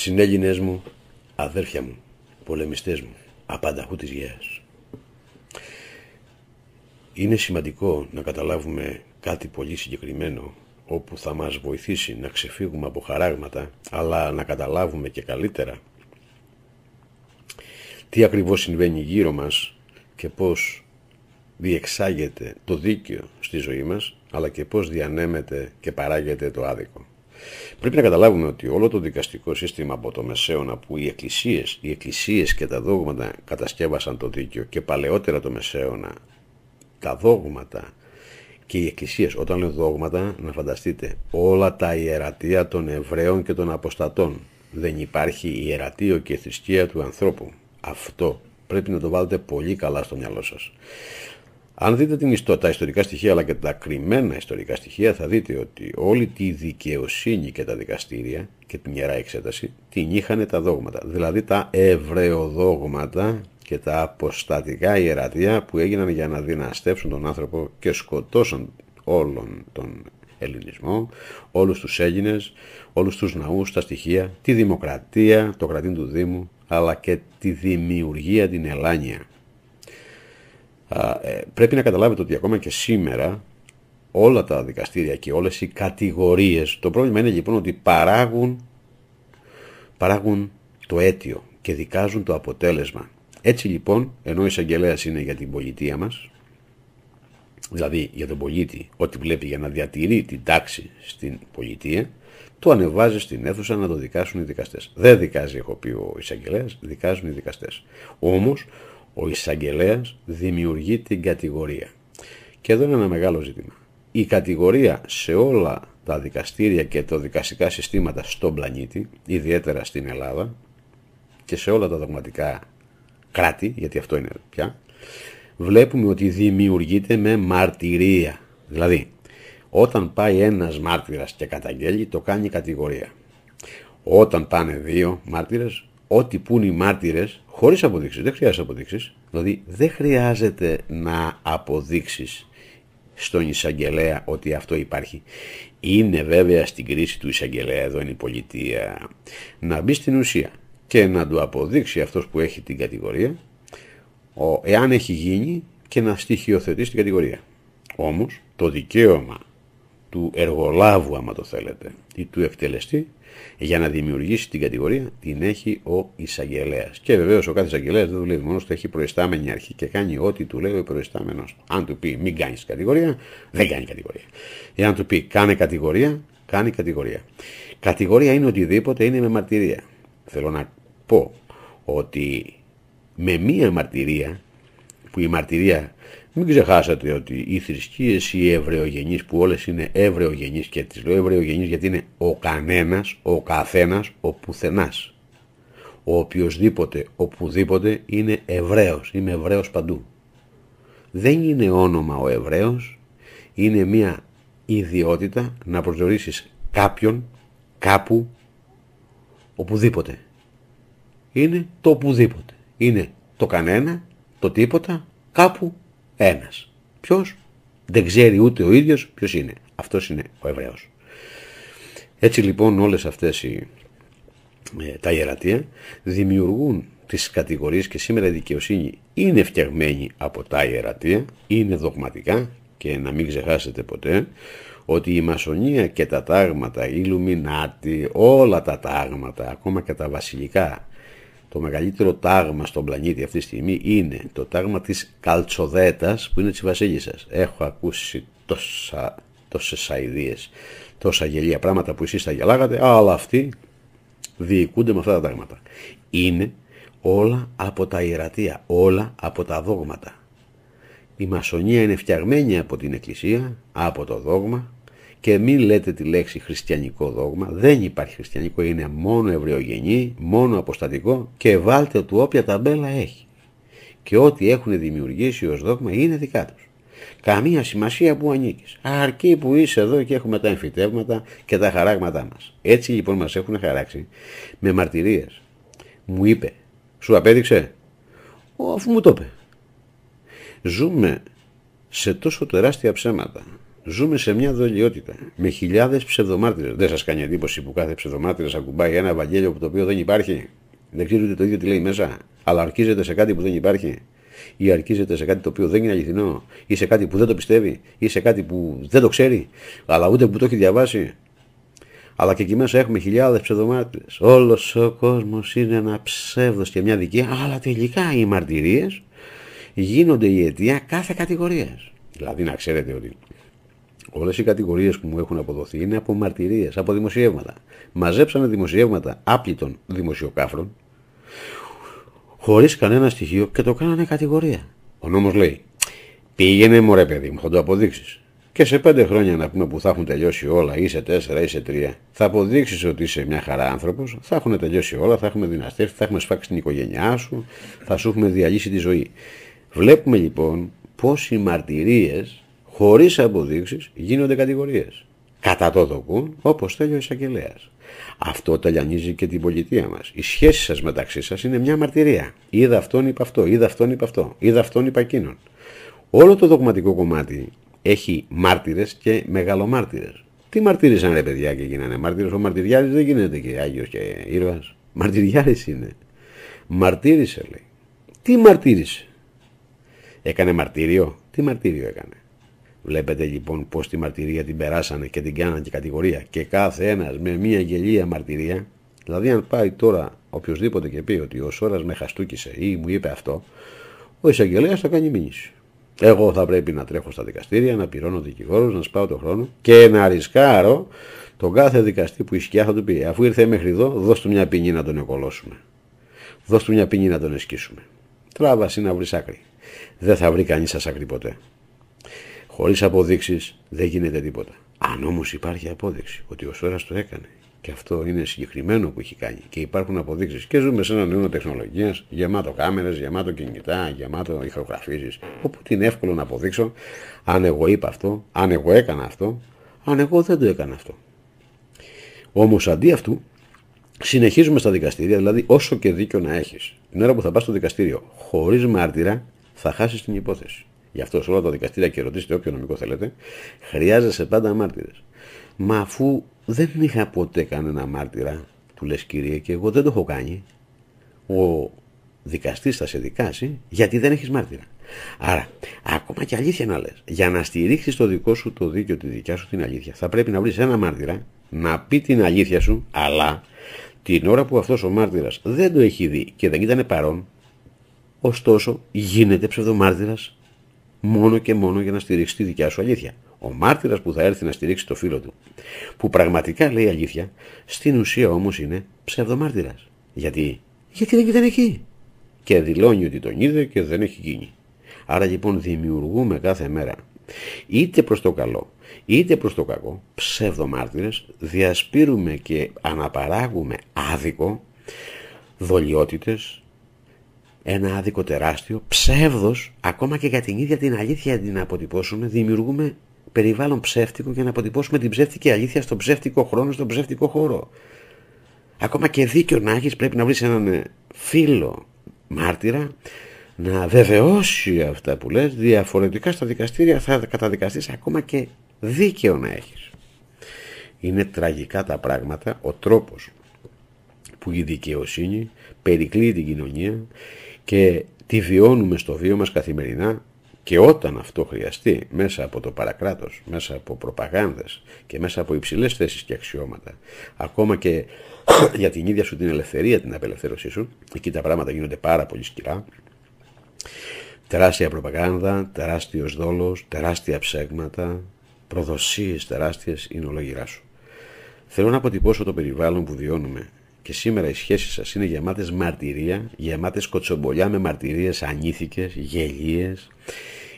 Συνέλληνες μου, αδέρφια μου, πολεμιστές μου, απανταχού της γέας. Είναι σημαντικό να καταλάβουμε κάτι πολύ συγκεκριμένο όπου θα μας βοηθήσει να ξεφύγουμε από χαράγματα αλλά να καταλάβουμε και καλύτερα τι ακριβώς συμβαίνει γύρω μας και πώς διεξάγεται το δίκαιο στη ζωή μας αλλά και πώς διανέμεται και παράγεται το άδικο. Πρέπει να καταλάβουμε ότι όλο το δικαστικό σύστημα από το Μεσαίωνα που οι εκκλησίες, οι εκκλησίες και τα δόγματα κατασκεύασαν το δίκαιο και παλαιότερα το Μεσαίωνα τα δόγματα και οι εκκλησίες όταν λέω δόγματα να φανταστείτε όλα τα ιερατεία των Εβραίων και των Αποστατών. Δεν υπάρχει ιερατείο και θρησκεία του ανθρώπου. Αυτό πρέπει να το βάλετε πολύ καλά στο μυαλό σας αν δείτε την ιστο, τα ιστορικά στοιχεία αλλά και τα κρυμμένα ιστορικά στοιχεία θα δείτε ότι όλη τη δικαιοσύνη και τα δικαστήρια και την Ιερά Εξέταση την είχαν τα δόγματα. Δηλαδή τα ευρεοδόγματα και τα αποστατικά ιερατεία που έγιναν για να δυναστεύσουν τον άνθρωπο και σκοτώσαν όλον τον ελληνισμό, όλους τους Έλληνες, όλους τους ναούς, τα στοιχεία, τη δημοκρατία, το κρατήν του Δήμου αλλά και τη δημιουργία την Ελλάνια. Ε, πρέπει να καταλάβετε ότι ακόμα και σήμερα όλα τα δικαστήρια και όλες οι κατηγορίες, το πρόβλημα είναι λοιπόν ότι παράγουν, παράγουν το αίτιο και δικάζουν το αποτέλεσμα. Έτσι λοιπόν, ενώ ο εισαγγελέας είναι για την πολιτεία μας, δηλαδή για τον πολίτη, ό,τι βλέπει για να διατηρεί την τάξη στην πολιτεία, το ανεβάζει στην αίθουσα να το δικάσουν οι δικαστές. Δεν δικάζει, έχω πει ο εισαγγελέας, δικάζουν οι δικαστές. Όμως, ο εισαγγελέας δημιουργεί την κατηγορία. Και εδώ είναι ένα μεγάλο ζήτημα. Η κατηγορία σε όλα τα δικαστήρια και τα δικαστικά συστήματα στον πλανήτη, ιδιαίτερα στην Ελλάδα και σε όλα τα δογματικά κράτη, γιατί αυτό είναι πια, βλέπουμε ότι δημιουργείται με μαρτυρία. Δηλαδή, όταν πάει ένας μάρτυρας και καταγγέλει, το κάνει κατηγορία. Όταν πάνε δύο μάρτυρες, ό,τι πούν οι μάρτυρες χωρίς αποδείξεις. Δεν χρειάζεται αποδείξεις. Δηλαδή δεν χρειάζεται να αποδείξεις στον εισαγγελέα ότι αυτό υπάρχει. Είναι βέβαια στην κρίση του εισαγγελέα, εδώ είναι η πολιτεία, να μπει στην ουσία και να του αποδείξει αυτός που έχει την κατηγορία, ο, εάν έχει γίνει και να στοιχειοθετήσει την κατηγορία. Όμως το δικαίωμα του εργολάβου, άμα το θέλετε, ή του εκτελεστή, για να δημιουργήσει την κατηγορία την έχει ο εισαγγελέας. Και βεβαίως ο κάθε εισαγγελέας δεν δουλεύει μόνος του, έχει προϊστάμενη αρχή και κάνει ό,τι του λέει ο προϊστάμενος. Αν του πει μην κάνεις κατηγορία, δεν κάνει κατηγορία. Εάν του πει κάνε κατηγορία, κάνει κατηγορία. Κατηγορία είναι οτιδήποτε είναι με μαρτυρία. Θέλω να πω ότι με μία μαρτυρία, που η μαρτυρία μην ξεχάσατε ότι οι θρησκείες οι ευρεογενείς που όλες είναι ευρεογενείς και τις λέω ευρεογενείς γιατί είναι ο κανένας, ο καθένας, ο πουθενάς. Ο οποιοδήποτε, οπουδήποτε είναι Εβραίος, είμαι Εβραίος παντού. Δεν είναι όνομα ο Εβραίος, είναι μια ιδιότητα να προσδιορίσεις κάποιον, κάπου, οπουδήποτε. Είναι το οπουδήποτε. Είναι το κανένα, το τίποτα, κάπου ένας. Ποιος; Δεν ξέρει ούτε ο ίδιος ποιος είναι. Αυτός είναι ο Εβραίος. Έτσι λοιπόν όλες αυτές οι, ε, τα ιερατεία δημιουργούν τις κατηγορίες και σήμερα η δικαιοσύνη είναι φτιαγμένη από τα ιερατεία, είναι δογματικά και να μην ξεχάσετε ποτέ ότι η μασονία και τα τάγματα, η Ιλουμινάτη, όλα τα τάγματα, ακόμα και τα βασιλικά το μεγαλύτερο τάγμα στον πλανήτη αυτή τη στιγμή είναι το τάγμα της Καλτσοδέτας που είναι της βασίλισσας. Έχω ακούσει τόσα, τόσες αηδίες, τόσα γελία πράγματα που εσείς τα γελάγατε, αλλά αυτοί διοικούνται με αυτά τα τάγματα. Είναι όλα από τα ιερατεία, όλα από τα δόγματα. Η μασονία είναι φτιαγμένη από την εκκλησία, από το δόγμα, και μην λέτε τη λέξη χριστιανικό δόγμα, δεν υπάρχει χριστιανικό, είναι μόνο ευρωγενή, μόνο αποστατικό και βάλτε του όποια ταμπέλα έχει. Και ό,τι έχουν δημιουργήσει ως δόγμα είναι δικά τους. Καμία σημασία που ανήκεις. Αρκεί που είσαι εδώ και έχουμε τα εμφυτεύματα και τα χαράγματά μας. Έτσι λοιπόν μας έχουν χαράξει με μαρτυρίες. Μου είπε, σου απέδειξε, αφού μου το είπε. Ζούμε σε τόσο τεράστια ψέματα Ζούμε σε μια δολιότητα με χιλιάδες ψευδομάρτυρες. Δεν σας κάνει εντύπωση που κάθε ψευδομάρτυρα ακουμπάει ένα Ευαγγέλιο που το οποίο δεν υπάρχει. Δεν ξέρετε το ίδιο τι λέει μέσα. Αλλά αρκίζεται σε κάτι που δεν υπάρχει. Ή αρκίζεται σε κάτι το οποίο δεν είναι αληθινό. Ή σε κάτι που δεν το πιστεύει. Ή σε κάτι που δεν το ξέρει. Αλλά ούτε που το έχει διαβάσει. Αλλά και εκεί μέσα έχουμε χιλιάδες ψευδομάρτυρες. Όλος ο κόσμος είναι ένα ψεύδος και μια δικαία. Αλλά τελικά οι μαρτυρίες γίνονται η αιτία κάθε κατηγορίας. Δηλαδή να ξέρετε ότι όλες οι κατηγορίες που μου έχουν αποδοθεί είναι από μαρτυρίες, από δημοσιεύματα. Μαζέψανε δημοσιεύματα άπλητων δημοσιοκάφρων χωρίς κανένα στοιχείο και το κάνανε κατηγορία. Ο νόμος λέει πήγαινε μωρέ παιδί μου, θα το αποδείξεις. Και σε πέντε χρόνια να πούμε που θα έχουν τελειώσει όλα, ή σε τέσσερα ή σε τρία, θα αποδείξεις ότι είσαι μια χαρά άνθρωπος, θα έχουν τελειώσει όλα, θα έχουμε δυναστεύσει, θα έχουμε σφάξει την οικογένειά σου, θα σου έχουμε διαλύσει τη ζωή. Βλέπουμε λοιπόν πώς οι μαρτυρίες, χωρίς αποδείξεις, γίνονται κατηγορίες. Κατά το δοκούν, όπως θέλει ο εισαγγελέας. Αυτό ταλιανίζει και την πολιτεία μας. Η σχέση σας μεταξύ σας είναι μια μαρτυρία. Είδα αυτόν, είπα αυτό, είδα αυτόν, είπα αυτό, είδα αυτόν, είπα εκείνον. Όλο το δογματικό κομμάτι έχει μάρτυρες και μεγαλομάρτυρες. Τι μαρτύρησαν ρε παιδιά και γίνανε; Μάρτυρες. Ο μαρτυριάρης δεν γίνεται και άγιος και ήρωας. Μαρτυριάρης είναι. Μαρτύρησε λέει. Τι μαρτύρησε; Έκανε μαρτύριο. Τι μαρτύριο έκανε; Βλέπετε λοιπόν πώ τη μαρτυρία την περάσανε και την κάνανε και κατηγορία. Και κάθε ένας με μια γελία μαρτυρία. Δηλαδή, αν πάει τώρα οποιοδήποτε και πει ότι ο Σόρας με χαστούκησε ή μου είπε αυτό, ο εισαγγελέας θα κάνει μήνυση. Εγώ θα πρέπει να τρέχω στα δικαστήρια, να πληρώνω δικηγόρους, να σπάω τον χρόνο και να ρισκάρω τον κάθε δικαστή που η σκιά θα του πει: Αφού ήρθε μέχρι εδώ, δώσ' του μια ποινή να τον εκολώσουμε. Δώσ' του μια ποινή να τον εσκίσουμε. Τράβαση να βρεις άκρη. Δεν θα βρει κανείς σας άκρη ποτέ. Χωρίς αποδείξεις δεν γίνεται τίποτα. Αν όμως υπάρχει απόδειξη ότι ο Σόρας το έκανε και αυτό είναι συγκεκριμένο που έχει κάνει και υπάρχουν αποδείξεις και ζούμε σε έναν αιώνα τεχνολογίας γεμάτο κάμερες, γεμάτο κινητά, γεμάτο ηχογραφήσεις. Οπότε είναι εύκολο να αποδείξω αν εγώ είπα αυτό, αν εγώ έκανα αυτό, αν εγώ δεν το έκανα αυτό. Όμως αντί αυτού συνεχίζουμε στα δικαστήρια, δηλαδή όσο και δίκιο να έχεις, την ώρα που θα πας στο δικαστήριο χωρίς μάρτυρα, θα χάσεις την υπόθεση. Γι' αυτό σε όλα τα δικαστήρια και ρωτήσετε όποιο νομικό θέλετε, χρειάζεσαι πάντα μάρτυρες. Μα αφού δεν είχα ποτέ κανένα μάρτυρα, του λες κύριε, και εγώ δεν το έχω κάνει, ο δικαστής θα σε δικάσει γιατί δεν έχεις μάρτυρα. Άρα, ακόμα και αλήθεια να λες, για να στηρίξεις το δικό σου το δίκιο, τη δικιά σου την αλήθεια, θα πρέπει να βρεις ένα μάρτυρα, να πει την αλήθεια σου, αλλά την ώρα που αυτός ο μάρτυρας δεν το έχει δει και δεν ήταν παρόν, ωστόσο γίνεται ψευδομάρτυρας μόνο και μόνο για να στηρίξει τη δικιά σου αλήθεια. Ο μάρτυρας που θα έρθει να στηρίξει το φίλο του, που πραγματικά λέει αλήθεια, στην ουσία όμως είναι ψευδομάρτυρας. Γιατί; Γιατί δεν ήταν εκεί. Και δηλώνει ότι τον είδε και δεν έχει γίνει. Άρα λοιπόν δημιουργούμε κάθε μέρα, είτε προς το καλό, είτε προς το κακό, ψευδομάρτυρες, διασπείρουμε και αναπαράγουμε άδικο, δολιότητες, ένα άδικο τεράστιο, ψεύδος, ακόμα και για την ίδια την αλήθεια την αποτυπώσουμε, δημιουργούμε περιβάλλον ψεύτικο για να αποτυπώσουμε την ψεύτικη αλήθεια στον ψεύτικο χρόνο, στον ψεύτικο χώρο. Ακόμα και δίκιο να έχεις, πρέπει να βρεις έναν ε, φίλο μάρτυρα να βεβαιώσει αυτά που λες διαφορετικά στα δικαστήρια θα καταδικαστείς ακόμα και δίκαιο να έχεις είναι τραγικά τα πράγματα ο τρόπος που η δικαιοσύνη περικλεί την κοινωνία και τη βιώνουμε στο βίο μας καθημερινά και όταν αυτό χρειαστεί μέσα από το παρακράτος, μέσα από προπαγάνδες και μέσα από υψηλές θέσεις και αξιώματα, ακόμα και για την ίδια σου την ελευθερία, την απελευθέρωσή σου, εκεί τα πράγματα γίνονται πάρα πολύ σκληρά, τεράστια προπαγάνδα, τεράστιος δόλος, τεράστια ψέγματα, προδοσίες τεράστιες είναι ολογυρά σου. Θέλω να αποτυπώσω το περιβάλλον που βιώνουμε και σήμερα οι σχέσεις σας είναι γεμάτες μαρτυρία, γεμάτες κοτσομπολιά με μαρτυρίες ανήθικες, γελίες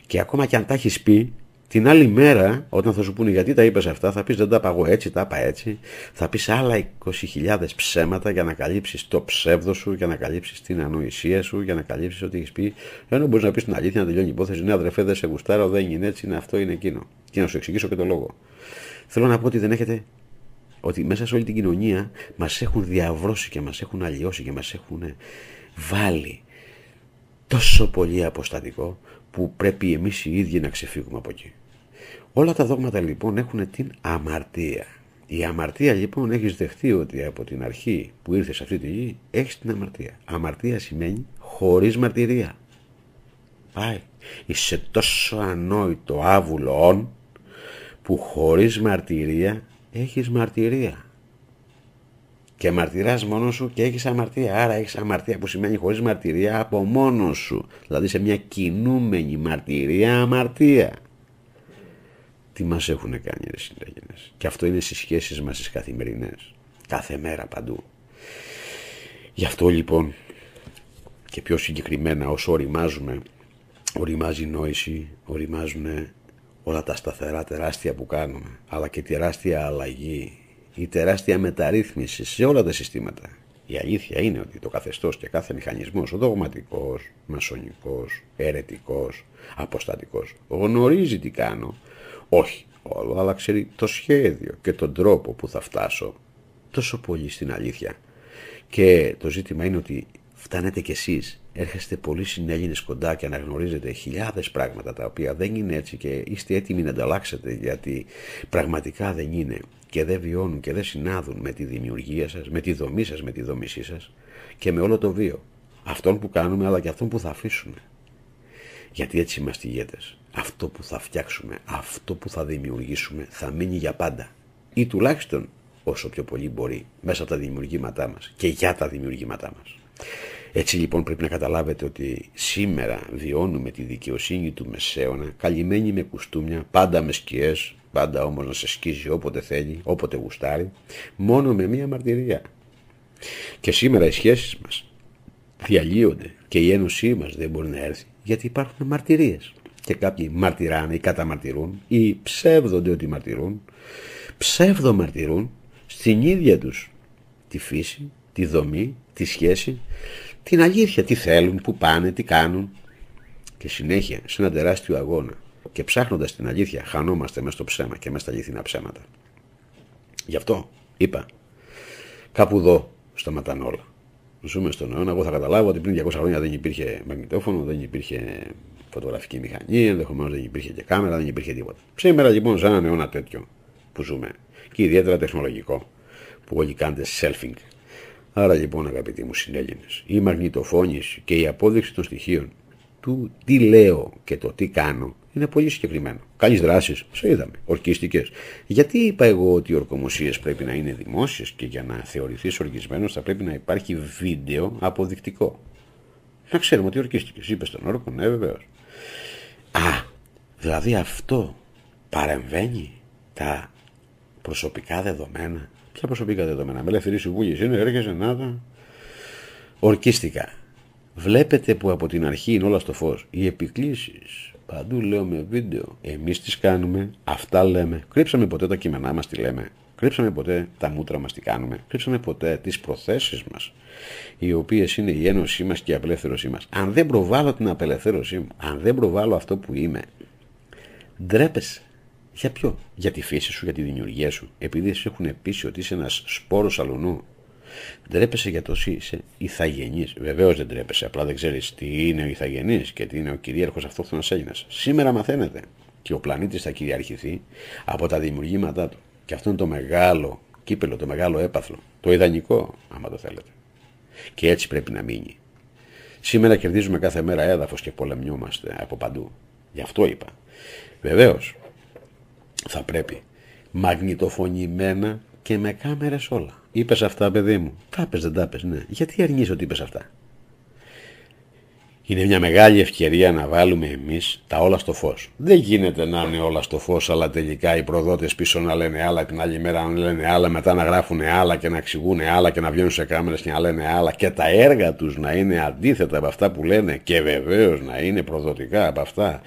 και ακόμα και αν τα έχεις πει, την άλλη μέρα, όταν θα σου πούνε γιατί τα είπες αυτά, θα πεις δεν τα είπα εγώ έτσι, τα είπα έτσι. Θα πεις άλλα 20.000 ψέματα για να καλύψεις το ψεύδο σου, για να καλύψεις την ανοησία σου, για να καλύψεις ό,τι έχεις πει. Ενώ μπορείς να πεις την αλήθεια, να τελειώνει η υπόθεση. Ναι, αδερφέ, δεν σε γουστάρω, δεν είναι έτσι, είναι αυτό, είναι εκείνο. Και να σου εξηγήσω και το λόγο. Θέλω να πω ότι δεν έχετε ότι μέσα σε όλη την κοινωνία μας έχουν διαβρώσει και μας έχουν αλλοιώσει και μας έχουν βάλει τόσο πολύ αποστατικό που πρέπει εμείς οι ίδιοι να ξεφύγουμε από εκεί. Όλα τα δόγματα λοιπόν έχουν την αμαρτία. Η αμαρτία λοιπόν έχεις δεχτεί ότι από την αρχή που ήρθες σε αυτή τη γη έχεις την αμαρτία. Αμαρτία σημαίνει χωρίς μαρτυρία. Πάει. Είσαι τόσο ανόητο άβουλο που χωρίς μαρτυρία έχεις μαρτυρία. Και μαρτυράς μόνος σου και έχεις αμαρτία. Άρα έχεις αμαρτία που σημαίνει χωρίς μαρτυρία από μόνος σου. Δηλαδή σε μια κινούμενη μαρτυρία αμαρτία. Τι μας έχουν κάνει οι συνταγενές. Και αυτό είναι στις σχέσεις μας τις καθημερινές. Κάθε μέρα παντού. Γι' αυτό λοιπόν και πιο συγκεκριμένα όσο οριμάζουμε, οριμάζει η νόηση, οριμάζουν όλα τα σταθερά τεράστια που κάνουμε, αλλά και τεράστια αλλαγή, η τεράστια μεταρρύθμιση σε όλα τα συστήματα. Η αλήθεια είναι ότι το καθεστώς και κάθε μηχανισμός, ο δογματικός, μασονικός, αιρετικός, αποστατικός, γνωρίζει τι κάνω. Όχι όλο, αλλά ξέρει το σχέδιο και τον τρόπο που θα φτάσω τόσο πολύ στην αλήθεια. Και το ζήτημα είναι ότι φτάνετε κι εσείς, έρχεστε πολλοί συνέλληνες κοντά και αναγνωρίζετε χιλιάδες πράγματα τα οποία δεν είναι έτσι και είστε έτοιμοι να ανταλλάξετε γιατί πραγματικά δεν είναι και δεν βιώνουν και δεν συνάδουν με τη δημιουργία σας, με τη δομή σας, με τη δομήσή σας και με όλο το βίο. Αυτόν που κάνουμε αλλά και αυτόν που θα αφήσουμε. Γιατί έτσι είμαστε ηγέτες. Αυτό που θα φτιάξουμε, αυτό που θα δημιουργήσουμε θα μείνει για πάντα. Ή τουλάχιστον όσο πιο πολύ μπορεί μέσα από τα δημιουργήματά μας και για τα δημιουργήματά μας. Έτσι λοιπόν πρέπει να καταλάβετε ότι σήμερα βιώνουμε τη δικαιοσύνη του Μεσαίωνα καλυμμένη με κουστούμια, πάντα με σκιές, πάντα όμως να σε σκίζει όποτε θέλει, όποτε γουστάρει, μόνο με μία μαρτυρία. Και σήμερα οι σχέσεις μας διαλύονται και η ένωσή μας δεν μπορεί να έρθει γιατί υπάρχουν μαρτυρίες. Και κάποιοι μαρτυράνε ή καταμαρτυρούν ή ψεύδονται ότι μαρτυρούν, ψεύδομαρτυρούν στην ίδια τους τη φύση, τη δομή, τη σχέση, την αλήθεια, τι θέλουν, που πάνε, τι κάνουν. Και συνέχεια σε ένα τεράστιο αγώνα και ψάχνοντας την αλήθεια χανόμαστε μέσα στο ψέμα και μέσα στα αληθινά ψέματα. Γι' αυτό είπα, κάπου εδώ σταματάνε όλα. Ζούμε στον αιώνα. Εγώ θα καταλάβω ότι πριν 200 χρόνια δεν υπήρχε μαγνητόφωνο, δεν υπήρχε φωτογραφική μηχανή, ενδεχομένως δεν υπήρχε και κάμερα, δεν υπήρχε τίποτα. Σήμερα λοιπόν, σε έναν αιώνα τέτοιο που ζούμε και ιδιαίτερα τεχνολογικό, που όλοι κάνετε selfing. Άρα λοιπόν, αγαπητοί μου συνέλληνε, η μαγνητοφώνηση και η απόδειξη των στοιχείων του τι λέω και το τι κάνω είναι πολύ συγκεκριμένο. Κάνεις δράσεις, σε είδαμε, ορκίστηκε. Γιατί είπα εγώ ότι οι ορκομοσίες πρέπει να είναι δημόσιες και για να θεωρηθείς ορκισμένο θα πρέπει να υπάρχει βίντεο αποδεικτικό. Να ξέρουμε ότι ορκίστηκε. Είπες στον όρκο, ναι, βεβαίως. Α, δηλαδή αυτό παρεμβαίνει τα προσωπικά δεδομένα. Ποια προσωπικά δεδομένα. Με ελεύθερη συμβούληση είναι, έρχεσαι να Ορκίστηκα. Βλέπετε που από την αρχή είναι όλα στο φως. Οι επικλήσεις Παντού λέω με βίντεο. Εμείς τις κάνουμε, αυτά λέμε. Κρύψαμε ποτέ τα κείμενά μας τι λέμε. Κρύψαμε ποτέ τα μούτρα μας τι κάνουμε. Κρύψαμε ποτέ τις προθέσεις μας, οι οποίες είναι η ένωσή μας και η απελευθέρωσή μας. Αν δεν προβάλλω την απελευθέρωσή μου, αν δεν προβάλλω αυτό που είμαι, ντρέπεσαι. Για ποιο; Για τη φύση σου, για τη δημιουργία σου. Επειδή σου έχουν πείσει ότι είσαι ένας σπόρος αλουνού Ντρέπεσαι για το είσαι ηθαγενής. Βεβαίως δεν ντρέπεσαι, απλά δεν ξέρεις τι είναι ο ηθαγενής και τι είναι ο κυρίαρχος αυτόχθονα Έλληνας. Σήμερα μαθαίνετε και ο πλανήτης θα κυριαρχηθεί από τα δημιουργήματά του. Και αυτό είναι το μεγάλο κύπελο, το μεγάλο έπαθλο. Το ιδανικό, άμα το θέλετε. Και έτσι πρέπει να μείνει. Σήμερα κερδίζουμε κάθε μέρα έδαφος και πολεμιόμαστε από παντού. Γι' αυτό είπα. Βεβαίως θα πρέπει μαγνητοφωνημένα και με κάμερες όλα. Είπες αυτά, παιδί μου. Τα πες, δεν τα πες, ναι. Γιατί αρνείς ότι είπες αυτά; Είναι μια μεγάλη ευκαιρία να βάλουμε εμείς τα όλα στο φως. Δεν γίνεται να είναι όλα στο φως, αλλά τελικά οι προδότες πίσω να λένε άλλα, την άλλη μέρα να λένε άλλα, μετά να γράφουν άλλα και να εξηγούν άλλα και να βγαίνουν σε κάμερες και να λένε άλλα και τα έργα τους να είναι αντίθετα από αυτά που λένε και βεβαίως να είναι προδοτικά από αυτά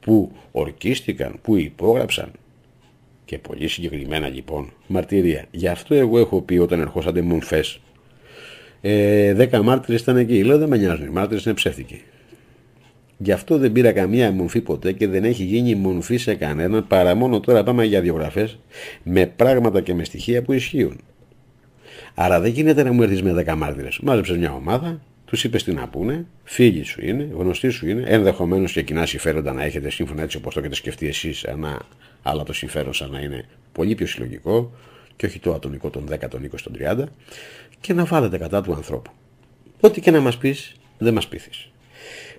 που ορκίστηκαν, που υπόγραψαν και πολύ συγκεκριμένα λοιπόν μαρτύρια. Γι' αυτό εγώ έχω πει όταν ερχόσατε μομφέ. Ε, δέκα μάρτυρες ήταν εκεί. Λέω δεν με νοιάζουν. Οι μάρτυρες είναι ψεύτικοι. Γι' αυτό δεν πήρα καμία μορφή ποτέ και δεν έχει γίνει μορφή σε κανέναν παρά μόνο τώρα πάμε για διογραφές με πράγματα και με στοιχεία που ισχύουν. Άρα δεν γίνεται να μου έρθεις με 10 μάρτυρες. Μάζεψες μια ομάδα, τους είπες τι να πούνε, φίλοι σου είναι, γνωστοί σου είναι, ενδεχομένως και κοινά συμφέροντα να έχετε σύμφωνα έτσι όπως το έχετε σκεφτεί εσείς, αλλά το συμφέρον σαν να είναι πολύ πιο συλλογικό και όχι το ατομικό των 10, των 20, των 30 και να βάλετε κατά του ανθρώπου. Ό,τι και να μας πεις, δεν μας πείθεις.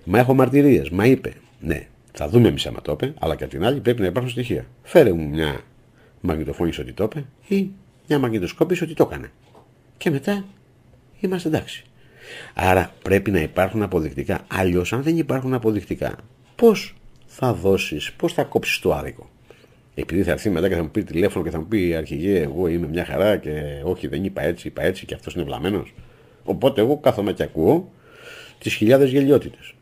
Μα έχω μαρτυρίες, μα είπε. Ναι, θα δούμε εμείς άμα το είπε, αλλά και από την άλλη πρέπει να υπάρχουν στοιχεία. Φέρε μου μια μαγνητοφώνηση ότι το είπε ή μια μαγνητοσκόπηση ότι το έκανε. Και μετά είμαστε εντάξει. Άρα πρέπει να υπάρχουν αποδεικτικά. Αλλιώς, αν δεν υπάρχουν αποδεικτικά, πώς θα δώσεις, πώς θα κόψεις το άδικο; Επειδή θα έρθει μετά και θα μου πει τηλέφωνο και θα μου πει αρχηγέ, εγώ είμαι μια χαρά και όχι δεν είπα έτσι, είπα έτσι και αυτός είναι βλαμμένος. Οπότε εγώ κάθομαι και ακούω τις χιλιάδες γελιότητες.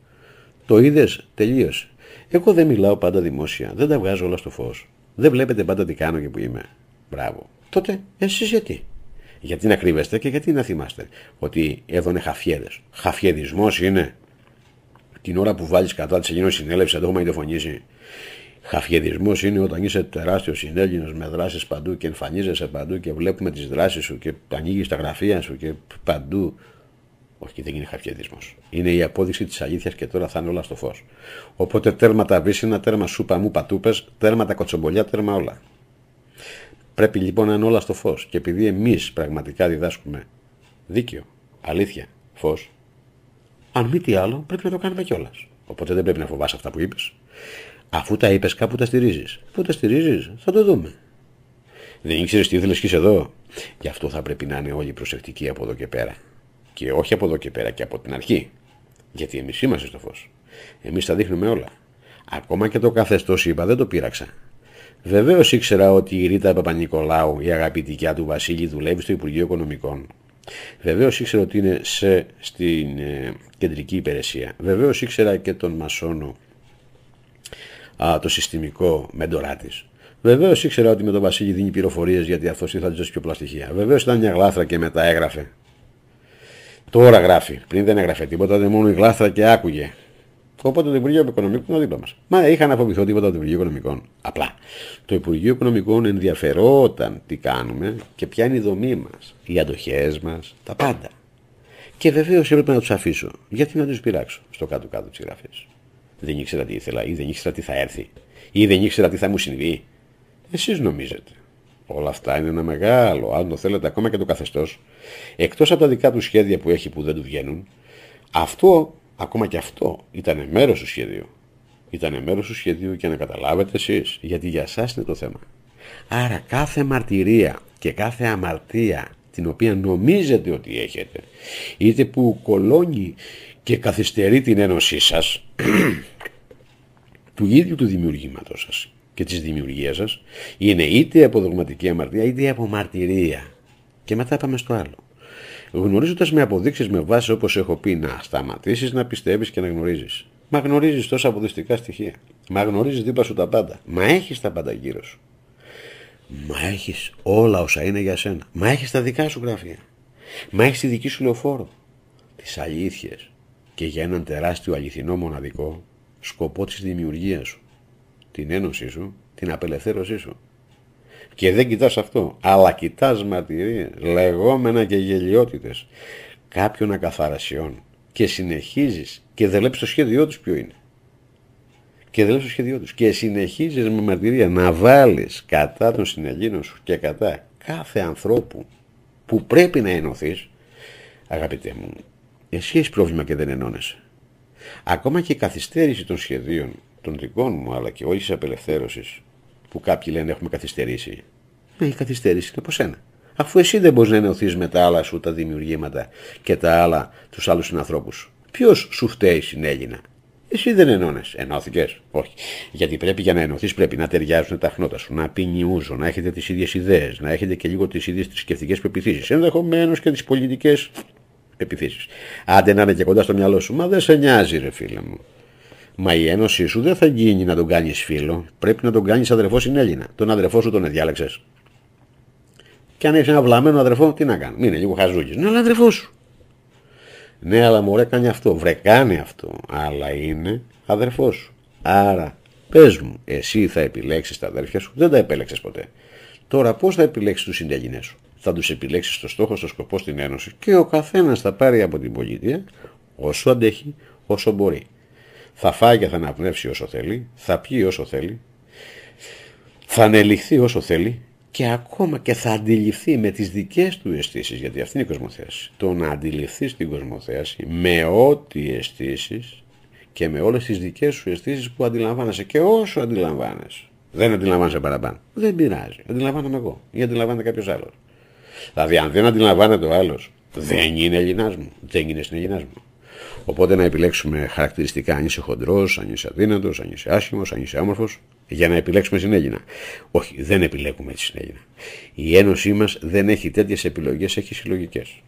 Το είδες, τελείωσε. Εγώ δεν μιλάω πάντα δημόσια, δεν τα βγάζω όλα στο φως. Δεν βλέπετε πάντα τι κάνω και που είμαι. Μπράβο. Τότε εσείς γιατί; Γιατί να κρύβεστε και γιατί να θυμάστε ότι εδώ είναι χαφιέδε. Χαφιεδισμό είναι την ώρα που βάλεις κατά της Ελληνική συνέλευσης, εδώ μαγνητοφωνήσει. Χαφιεδισμό είναι όταν είσαι τεράστιος συνέλληνος με δράσεις παντού και εμφανίζεσαι παντού και βλέπουμε τις δράσεις σου και ανοίγεις τα γραφεία σου και παντού. Όχι, δεν είναι χαφιεδισμό. Είναι η απόδειξη της αλήθειας και τώρα θα είναι όλα στο φως. Οπότε τέρμα τα βύσινα, τέρμα σούπα μου πατούπες, τέρμα τα κοτσομπολιά, τέρμα όλα. Πρέπει λοιπόν να είναι όλα στο φως. Και επειδή εμείς πραγματικά διδάσκουμε δίκαιο, αλήθεια, φως, αν μη τι άλλο, πρέπει να το κάνουμε κιόλας. Οπότε δεν πρέπει να φοβάσαι αυτά που είπες. Αφού τα είπες, κάπου τα στηρίζεις. Πού τα στηρίζεις, θα το δούμε. Δεν ήξερε τι ήθελες και είσαι εδώ. Γι' αυτό θα πρέπει να είναι όλοι προσεκτικοί από εδώ και πέρα. Και όχι από εδώ και πέρα και από την αρχή. Γιατί εμείς είμαστε στο φως. Εμείς τα δείχνουμε όλα. Ακόμα και το καθεστώς είπα δεν το πείραξα. Βεβαίως ήξερα ότι η Ρίτα Παπα-Νικολάου, η αγαπητικιά του Βασίλη, δουλεύει στο Υπουργείο Οικονομικών. Βεβαίως ήξερα ότι είναι σε, στην ε, κεντρική υπηρεσία. Βεβαίως ήξερα και τον Μασόνο, α, το συστημικό μέντορά της. Βεβαίως ήξερα ότι με τον Βασίλη δίνει πληροφορίες γιατί αυτός ήθελα να πιο πολλά στοιχεία. Βεβαίως ήταν μια γλάθρα και μετά έγραφε. Τώρα γράφει. Πριν δεν έγραφε τίποτα, δεν μόνο η γλάθρα και άκουγε. Οπότε το Υπουργείο Οικονομικών είναι δίπλα μας. Μα είχα να φοβηθώ τίποτα από το Υπουργείο Οικονομικών. Απλά. Το Υπουργείο Οικονομικών ενδιαφερόταν τι κάνουμε και ποια είναι η δομή μας, οι αντοχές μας, τα πάντα. Και βεβαίως έπρεπε να τους αφήσω. Γιατί να τους πειράξω στο κάτω-κάτω της γραφής. Δεν ήξερα τι ήθελα ή δεν ήξερα τι θα έρθει ή δεν ήξερα τι θα μου συμβεί. Εσείς νομίζετε. Όλα αυτά είναι ένα μεγάλο, αν το θέλετε ακόμα και το καθεστώς, εκτός από τα δικά του σχέδια που έχει που δεν του βγαίνουν, αυτό Ακόμα και αυτό ήταν μέρος του σχεδίου. Ήταν μέρος του σχεδίου και να καταλάβετε εσείς, γιατί για σας είναι το θέμα. Άρα κάθε μαρτυρία και κάθε αμαρτία την οποία νομίζετε ότι έχετε, είτε που κολώνει και καθυστερεί την ένωσή σας, του ίδιου του δημιουργήματος σας και της δημιουργίας σας, είναι είτε από δογματική αμαρτία είτε από μαρτυρία. Και μετά πάμε στο άλλο γνωρίζοντας με αποδείξεις με βάση όπως έχω πει να σταματήσεις να πιστεύεις και να γνωρίζεις. Μα γνωρίζεις τόσα αποδεικτικά στοιχεία. Μα γνωρίζεις δίπλα σου τα πάντα. Μα έχεις τα πάντα γύρω σου. Μα έχεις όλα όσα είναι για σένα. Μα έχεις τα δικά σου γραφεία. Μα έχεις τη δική σου λεωφόρο. Τις αλήθειες. Και για έναν τεράστιο αληθινό μοναδικό σκοπό της δημιουργίας σου. Την ένωσή σου, την απελευθέρωσή σου. Και δεν κοιτάς αυτό, αλλά κοιτάς μαρτυρίες, λεγόμενα και γελιότητες κάποιων ακαθαρασιών και συνεχίζεις και δεν βλέπεις το σχέδιό τους ποιο είναι. Και δεν βλέπεις το σχέδιό τους και συνεχίζεις με μαρτυρία να βάλεις κατά των συνεργίνων σου και κατά κάθε ανθρώπου που πρέπει να ενωθείς, αγαπητέ μου, εσύ έχεις πρόβλημα και δεν ενώνεσαι. Ακόμα και η καθυστέρηση των σχεδίων των δικών μου αλλά και όλης της απελευθέρωσης που κάποιοι λένε έχουμε καθυστερήσει. Ναι, η καθυστέρηση είναι από σένα. Αφού εσύ δεν μπορείς να ενωθεί με τα άλλα σου τα δημιουργήματα και τα άλλα τους άλλους συνανθρώπους. Ποιος σου φταίει συνέλληνα. Εσύ δεν ενώνεσαι. Ενώθηκες; Όχι. Γιατί πρέπει για να ενωθείς πρέπει να ταιριάζουν τα χνότα σου, να ποινιούζω, να έχετε τις ίδιες ιδέες, να έχετε και λίγο τις ίδιες θρησκευτικές πεπιθήσεις. Ενδεχομένως και τις πολιτικές πεπιθήσεις. Άντε να είναι και κοντά στο μυαλό σου. Μα δεν σε νοιάζει, ρε φίλε μου. Μα η ένωσή σου δεν θα γίνει να τον κάνεις φίλο. Πρέπει να τον κάνεις αδερφό συνέλληνα. Τον αδερφό σου τον διάλεξες. Και αν έχεις ένα βλαμμένο αδερφό, τι να κάνει. Μην είναι λίγο χαζούκι. Ναι, αλλά αδερφό σου. Ναι, αλλά μωρέ κάνει αυτό. Βρε κάνει αυτό. Αλλά είναι αδερφό σου. Άρα, πες μου, εσύ θα επιλέξεις τα αδέρφια σου; Δεν τα επέλεξες ποτέ. Τώρα πώς θα επιλέξεις τους συνταγινέ σου; Θα τους επιλέξεις στο στόχο, στο σκοπό, στην ένωση; Και ο καθένας θα πάρει από την πολιτεία Όσο αντέχει, όσο μπορεί. Θα φάει και θα αναπνεύσει όσο θέλει, θα πιει όσο θέλει, θα ανελιχθεί όσο θέλει και ακόμα και θα αντιληφθεί με τις δικές του αισθήσεις, γιατί αυτή είναι η κοσμοθέαση, το να αντιληφθεί την κοσμοθέαση με ό,τι αισθήσεις και με όλες τις δικές σου αισθήσεις που αντιλαμβάνεσαι και όσο αντιλαμβάνεσαι. Δεν αντιλαμβάνεσαι παραπάνω. Δεν πειράζει. Αντιλαμβάνομαι εγώ ή αντιλαμβάνεται κάποιος άλλος. Δηλαδή, αν δεν αντιλαμβάνεται ο άλλος, δεν είναι Ελληνά μου. Δεν είναι στην Ελληνά μου. Οπότε να επιλέξουμε χαρακτηριστικά αν είσαι χοντρός, αν είσαι αδύνατος, αν είσαι άσχημος, αν είσαι άμορφο, για να επιλέξουμε συνέγγυνα. Όχι, δεν επιλέγουμε τη συνέγγυνα. Η ένωσή μας δεν έχει τέτοιες επιλογές, έχει συλλογικές.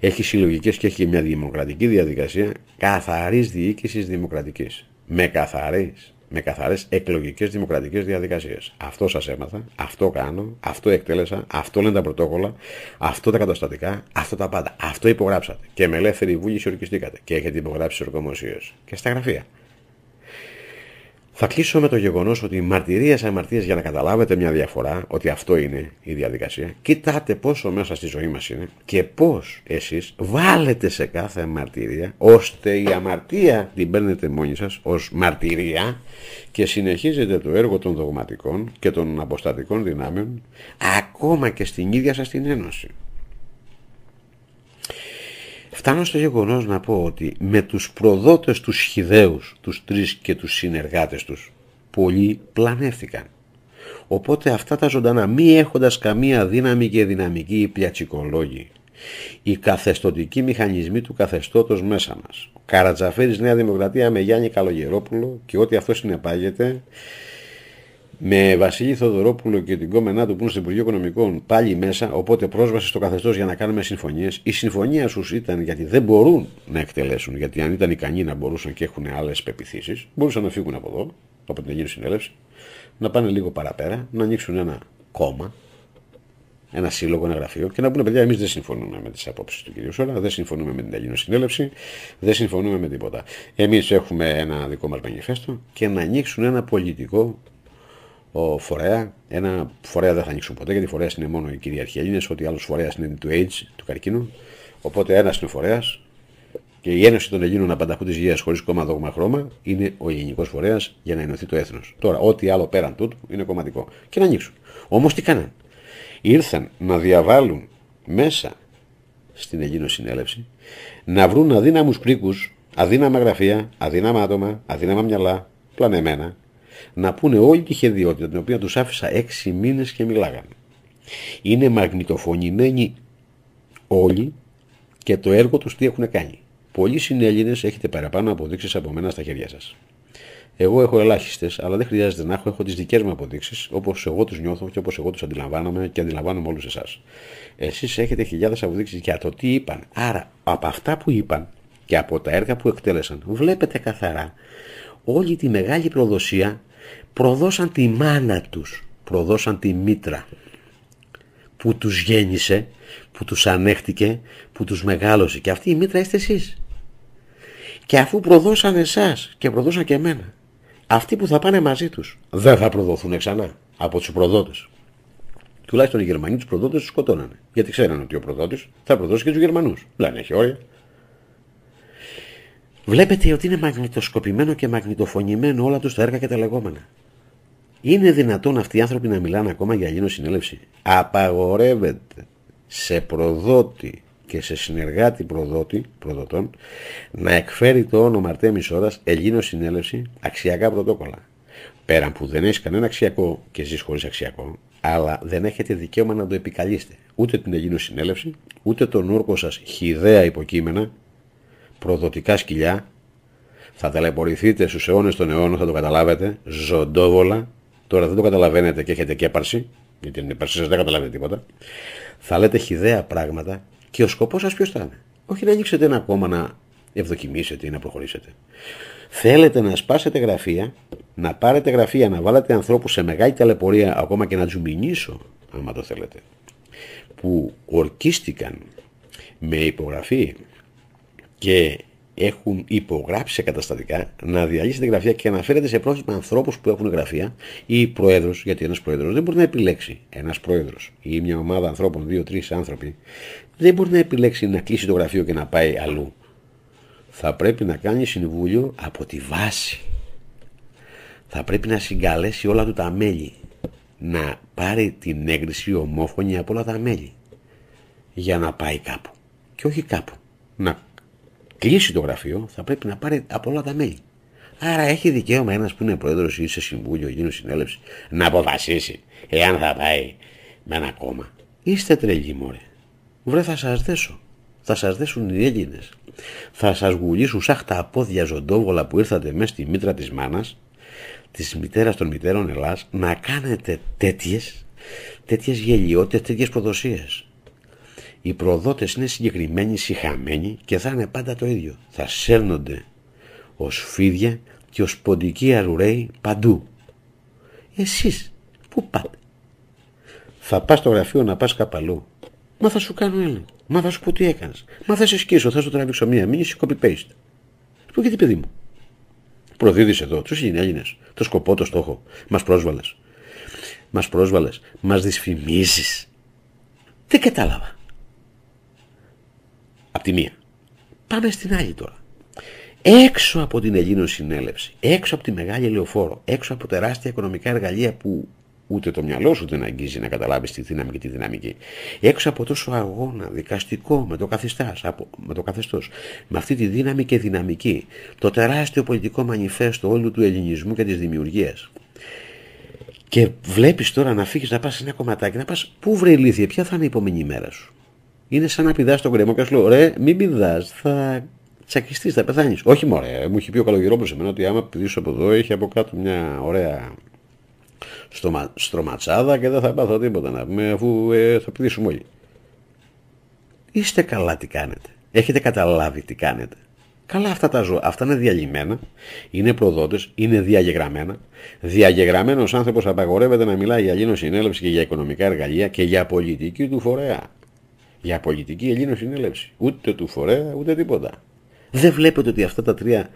Έχει συλλογικές και έχει μια δημοκρατική διαδικασία καθαρής διοίκησης δημοκρατικής. Με καθαρή με καθαρές εκλογικές δημοκρατικές διαδικασίες. Αυτό σας έμαθα, αυτό κάνω, αυτό εκτέλεσα, αυτό λένε τα πρωτόκολλα, αυτό τα καταστατικά, αυτό τα πάντα. Αυτό υπογράψατε και με ελεύθερη βούληση ορκιστήκατε και έχετε υπογράψει στις ορκομοσίες και στα γραφεία. Θα κλείσω με το γεγονός ότι μαρτυρίες αμαρτίε για να καταλάβετε μια διαφορά, ότι αυτό είναι η διαδικασία. Κοιτάτε πόσο μέσα στη ζωή μας είναι και πώς εσείς βάλετε σε κάθε αμαρτυρία, ώστε η αμαρτία την παίρνετε μόνοι σας ως μαρτυρία και συνεχίζετε το έργο των δογματικών και των αποστατικών δυνάμεων ακόμα και στην ίδια σας την ένωση. Φτάνω στο γεγονός να πω ότι με τους προδότες τους χιδαίους, τους τρεις και τους συνεργάτες τους, πολλοί πλανεύτηκαν. Οπότε αυτά τα ζωντανά, μη έχοντας καμία δύναμη και δυναμική πλιατσικολόγοι, οι καθεστοτικοί μηχανισμοί του καθεστώτος μέσα μας, ο Καρατζαφέρης Νέα Δημοκρατία με Γιάννη Καλογερόπουλο και ό,τι αυτό συνεπάγεται, με Βασίλη Θοδωρόπουλο και την κόμενά του που είναι στο Υπουργείο Οικονομικών πάλι μέσα, οπότε πρόσβαση στο καθεστώς για να κάνουμε συμφωνίες. Η συμφωνία σου ήταν γιατί δεν μπορούν να εκτελέσουν, γιατί αν ήταν ικανοί να μπορούσαν και έχουν άλλες πεπιθήσεις, μπορούσαν να φύγουν από εδώ, από την Αγίνη Συνέλευση, να πάνε λίγο παραπέρα, να ανοίξουν ένα κόμμα, ένα σύλλογο, ένα γραφείο και να πούνε παιδιά, εμείς δεν συμφωνούμε με τις απόψεις του κ. Σόρα, δεν συμφωνούμε με την Αγίνη Συνέλευση, δεν συμφωνούμε με τίποτα. Εμείς έχουμε ένα δικό μας μανιφέστο και να ανοίξουν ένα πολιτικό ο φορέα. Ένα φορέα δεν θα ανοίξουν ποτέ γιατί φορέας είναι μόνο οι κυριαρχοί Έλληνε, ότι άλλος φορέας είναι του AIDS, του καρκίνου. Οπότε ένας είναι φορέας και η Ένωση των Ελλήνων Απανταχού τη Γεία χωρίς κόμμα δόγμα χρώμα είναι ο ελληνικό φορέας για να ενωθεί το έθνος. Τώρα, ό,τι άλλο πέραν τούτου είναι κομματικό. Και να ανοίξουν. Όμως τι κάναν; Ήρθαν να διαβάλουν μέσα στην Ελλήνο συνέλευση να βρουν αδύναμους κρίκου, αδύναμα γραφεία, αδύναμα άτομα, αδύναμα μυαλά, πλανεμένα, να πούνε όλη τη χεδιότητα την οποία τους άφησα έξι μήνες και μιλάγανε. Είναι μαγνητοφωνημένοι όλοι και το έργο τους τι έχουν κάνει. Πολλοί συνέλληνες έχετε παραπάνω αποδείξεις από μένα στα χέρια σας. Εγώ έχω ελάχιστες, αλλά δεν χρειάζεται να έχω. Έχω τις δικές μου αποδείξεις, όπως εγώ τους νιώθω και όπως εγώ τους αντιλαμβάνομαι και αντιλαμβάνομαι όλους εσάς. Εσείς έχετε χιλιάδες αποδείξεις για το τι είπαν. Άρα, από αυτά που είπαν και από τα έργα που εκτέλεσαν, βλέπετε καθαρά όλη τη μεγάλη προδοσία προδώσαν τη μάνα τους, προδώσαν τη μήτρα που τους γέννησε, που τους ανέχτηκε, που τους μεγάλωσε και αυτή η μήτρα είστε εσείς. Και αφού προδώσαν εσάς και προδώσαν και εμένα, αυτοί που θα πάνε μαζί τους δεν θα προδοθούν ξανά από τους προδότες. Τουλάχιστον οι Γερμανοί τους προδότες τους σκοτώνανε. Γιατί ξέραν ότι ο προδότης θα προδώσει και τους Γερμανούς. Δεν έχει όρια. Βλέπετε ότι είναι μαγνητοσκοπημένο και μαγνητοφωνημένο όλα τους τα έργα και τα λεγόμενα. Είναι δυνατόν αυτοί οι άνθρωποι να μιλάνε ακόμα για Ελλήνο συνέλευση; Απαγορεύεται σε προδότη και σε συνεργάτη προδότη, προδοτών να εκφέρει το όνομα Αρτέμις Ώρας Ελλήνο συνέλευση αξιακά πρωτόκολλα. Πέραν που δεν έχει κανένα αξιακό και ζεις χωρίς αξιακό, αλλά δεν έχετε δικαίωμα να το επικαλείστε. Ούτε την Ελλήνο συνέλευση, ούτε τον όρκο σας χιδέα υποκείμενα προδοτικά σκυλιά, θα ταλαιπωρηθείτε στους αιώνες των αιώνων, θα το καταλάβετε, ζωντόβολα, τώρα δεν το καταλαβαίνετε και έχετε κέπαρση, γιατί την έπαρση σας δεν καταλαβαίνετε τίποτα, θα λέτε χιδέα πράγματα και ο σκοπός σας ποιος θα είναι. Όχι να ανοίξετε ένα κόμμα να ευδοκιμήσετε ή να προχωρήσετε. Θέλετε να σπάσετε γραφεία, να πάρετε γραφεία, να βάλετε ανθρώπους σε μεγάλη ταλαιπωρία, ακόμα και να τζουμινίσω, άμα το θέλετε, που ορκίστηκαν με υπογραφή και έχουν υπογράψει σε καταστατικά να διαλύσετε γραφεία και να φέρετε σε πρόθεσμα ανθρώπους που έχουν γραφεία ή προέδρου, γιατί ένας πρόεδρος δεν μπορεί να επιλέξει. Ένας πρόεδρος ή μια ομάδα ανθρώπων, δύο-τρει άνθρωποι, δεν μπορεί να επιλέξει να κλείσει το γραφείο και να πάει αλλού. θα πρέπει να κάνει συμβούλιο από τη βάση. Θα πρέπει να συγκαλέσει όλα του τα μέλη. Να πάρει την έγκριση ομόφωνη από όλα τα μέλη. Για να πάει κάπου. Και όχι κάπου. Να κλείσει το γραφείο θα πρέπει να πάρει από όλα τα μέλη. Άρα έχει δικαίωμα ένας που είναι πρόεδρος ή σε συμβούλιο γίνω συνέλευσης να αποφασίσει εάν θα πάει με ένα κόμμα. Είστε τρελοί μωρέ. Βρε θα σας δέσω. Θα σας δέσουν οι Έλληνες. Θα σας γουλήσουν σαν τα απόδια ζωντόβολα που ήρθατε μέσα στη μήτρα της μάνας, της μητέρας των μητέρων Ελλάς, να κάνετε τέτοιες, τέτοιες γελιότητες, τέτοιες προδοσίες. Οι προδότες είναι συγκεκριμένοι, συχαμένοι και θα είναι πάντα το ίδιο. Θα σέρνονται ως φίδια και ως ποντικοί αρουραίοι παντού. Εσείς, πού πάτε; Θα πας στο γραφείο να πας καπαλού. Μα θα σου κάνω έλεγχο. Μα θα σου πω τι έκανες. Μα θα σε σκίσω, θα σου τραβήξω μία μήνυση copy-paste. Πού γιατί παιδί μου. Προδίδεις εδώ, τους Έλληνες. Το σκοπό, το στόχο. Μας πρόσβαλες. Μας πρόσβαλες. Μας δυσφημίζεις. Δεν κατάλαβα. Απ' τη μία. Πάμε στην άλλη τώρα. Έξω από την Ελλήνων συνέλευση, έξω από τη μεγάλη λεωφόρο, έξω από τεράστια οικονομικά εργαλεία που ούτε το μυαλό σου δεν αγγίζει να καταλάβεις τη δύναμη και τη δυναμική. Έξω από τόσο αγώνα, δικαστικό, με το, καθιστάς, με το καθεστώς, με αυτή τη δύναμη και δυναμική, το τεράστιο πολιτικό μανιφέστο όλου του ελληνισμού και της δημιουργίας. Και βλέπεις τώρα να φύγεις να πας σε ένα κομματάκι, να πας πού βρε ηλίθεια, ποια θα είναι η επόμενη μέρα σου; Είναι σαν να πηδάς τον κρεμό και σου λέω, ρε, μην πηδάς, θα τσακιστείς, θα πεθάνεις. Όχι μωρέ, μου έχει πει ο καλογερόπουλος εμένα ότι άμα πηδήσω από εδώ έχει από κάτω μια ωραία στο, στρωματσάδα και δεν θα πάθω τίποτα να πούμε αφού ε, θα πηδήσουμε όλοι. Είστε καλά τι κάνετε. Έχετε καταλάβει τι κάνετε. Καλά αυτά τα ζώα. Αυτά είναι διαλυμένα, είναι προδότες, είναι διαγεγραμμένα. Διαγεγραμμένος άνθρωπος απαγορεύεται να μιλάει για Ελλήνων συνέλευση και για οικονομικά εργαλεία και για πολιτική του φορέα. Για πολιτική Ελλήνων συνέλευση. Ούτε του φορέα ούτε τίποτα. Δεν βλέπετε ότι αυτά τα τρία